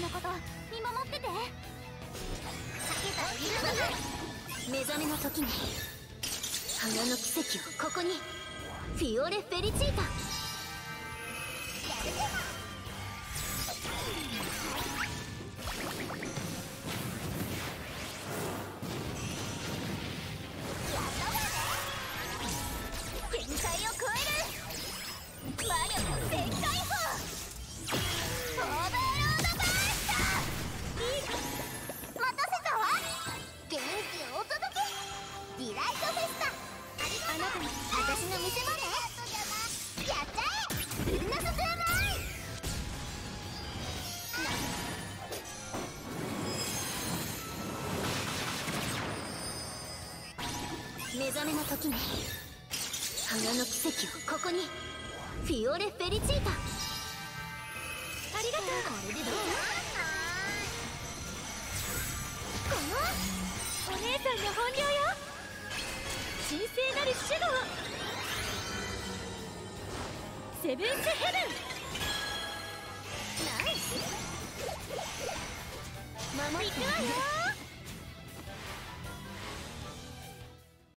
私のこと見守ってて。避けたら許さない目覚めの時に花の奇跡をここにフィオレ・フェリチータディライトフェスタ。あなたに私の見せ場ねやっちゃえルナスズームアイ目覚めの時に花の奇跡をここに。フィオレ・フェリチータ。ありがとう。これでどう？お姉さんの本領シュドウセブンスヘブン。ナイス。守りくわよ